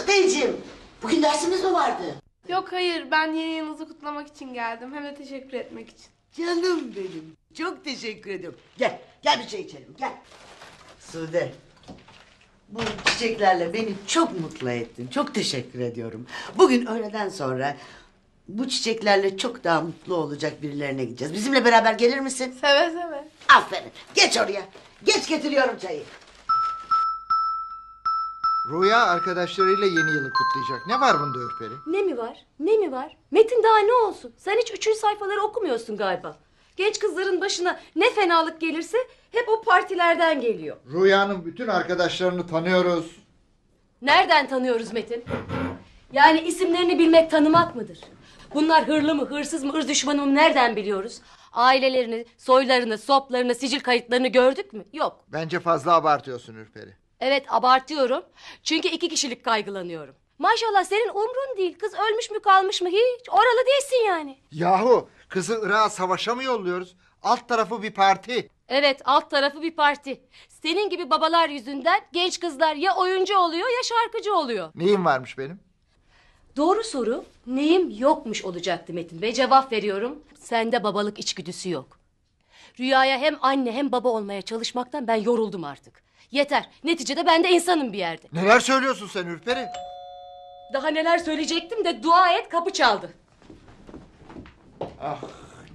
Sudeciğim, bugün dersimiz mi vardı? Yok hayır ben yeni yılınızı kutlamak için geldim. Hem de teşekkür etmek için. Canım benim. Çok teşekkür ediyorum. Gel, gel bir şey içelim, gel. Sude, bu çiçeklerle beni çok mutlu ettin. Çok teşekkür ediyorum. Bugün öğleden sonra bu çiçeklerle çok daha mutlu olacak birilerine gideceğiz. Bizimle beraber gelir misin? Seve seve. Aferin. Geç oraya. Geç getiriyorum çayı. Rüya arkadaşlarıyla yeni yılı kutlayacak. Ne var bunda ürperi? Ne mi var? Ne mi var? Metin daha ne olsun? Sen hiç üçüncü sayfaları okumuyorsun galiba. Genç kızların başına ne fenalık gelirse hep o partilerden geliyor. Rüya'nın bütün arkadaşlarını tanıyoruz. Nereden tanıyoruz Metin? Yani isimlerini bilmek tanımak mıdır? Bunlar hırlı mı, hırsız mı, ırz düşmanı mı nereden biliyoruz? Ailelerini, soylarını, soplarını, sicil kayıtlarını gördük mü? Yok. Bence fazla abartıyorsun ürperi. Evet abartıyorum. Çünkü iki kişilik kaygılanıyorum. Maşallah senin umrun değil. Kız ölmüş mü kalmış mı hiç. Oralı değilsin yani. Yahu kızı Irak'a savaşa mı yolluyoruz? Alt tarafı bir parti. Evet alt tarafı bir parti. Senin gibi babalar yüzünden genç kızlar ya oyuncu oluyor ya şarkıcı oluyor. Neyim varmış benim? Doğru soru neyim yokmuş olacaktı Metin ve cevap veriyorum. Sende babalık içgüdüsü yok. Rüyaya hem anne hem baba olmaya çalışmaktan ben yoruldum artık. Yeter. Neticede ben de insanım bir yerde. Neler söylüyorsun sen ürperi? Daha neler söyleyecektim de dua et kapı çaldı. Ah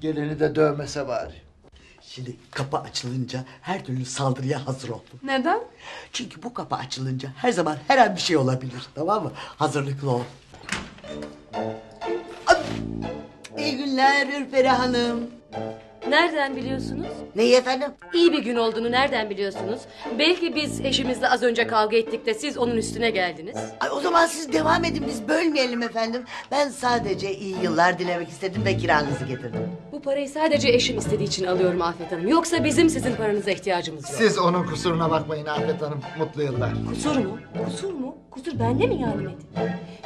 geleni de dövmese bari. Şimdi kapı açılınca her türlü saldırıya hazır oldum. Neden? Çünkü bu kapı açılınca her zaman her an bir şey olabilir. Tamam mı? Hazırlıklı ol. Ay! İyi günler Ürperi Hanım. Nereden biliyorsunuz? Neyi efendim? İyi bir gün olduğunu nereden biliyorsunuz? Belki biz eşimizle az önce kavga ettik de siz onun üstüne geldiniz. Ay, o zaman siz devam edin biz bölmeyelim efendim. Ben sadece iyi yıllar dilemek istedim ve kiranızı getirdim. Bu parayı sadece eşim istediği için alıyorum Afet Hanım. Yoksa bizim sizin paranıza ihtiyacımız yok. Siz onun kusuruna bakmayın Afet Hanım. Mutlu yıllar. Kusur mu? Kusur mu? Kusur bende mi yani Metin?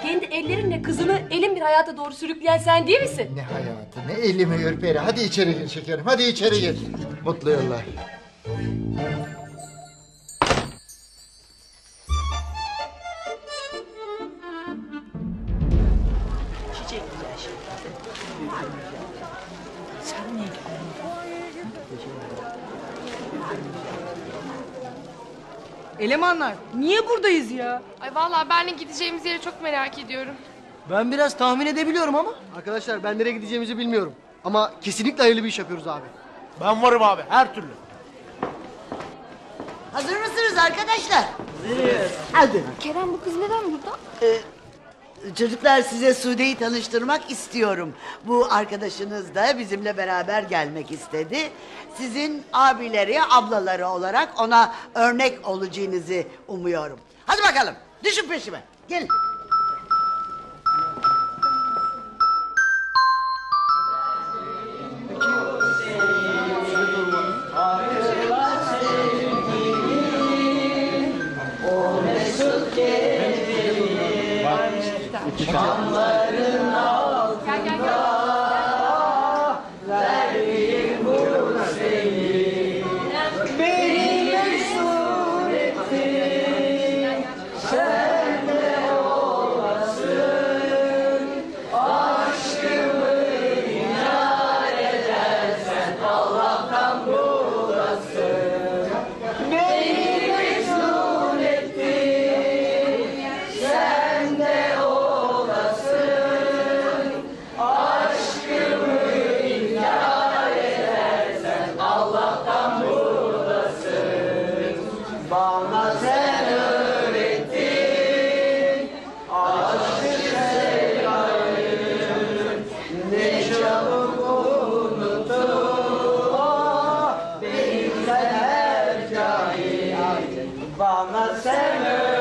Kendi ellerinle kızını elin bir hayata doğru sürükleyen sen değil misin? Ne hayatı ne elimi ürperi. Hadi içeri gir şekerim. Hadi içeri gir. Mutlu yıllar. Çiçek güzel şey. Sen niye Elemanlar niye buradayız ya? Ay vallahi ben de gideceğimiz yeri çok merak ediyorum. Ben biraz tahmin edebiliyorum ama. Arkadaşlar ben nereye gideceğimizi bilmiyorum. Ama kesinlikle hayırlı bir iş yapıyoruz abi. Ben varım abi her türlü. Hazır mısınız arkadaşlar? Hazırız. Hadi. Kerem bu kız neden burada? Ee, çocuklar size Sude'yi tanıştırmak istiyorum. Bu arkadaşınız da bizimle beraber gelmek istedi. Sizin abileri, ablaları olarak ona örnek olacağınızı umuyorum. Hadi bakalım, düşün peşime. Gelin. Gel On the center.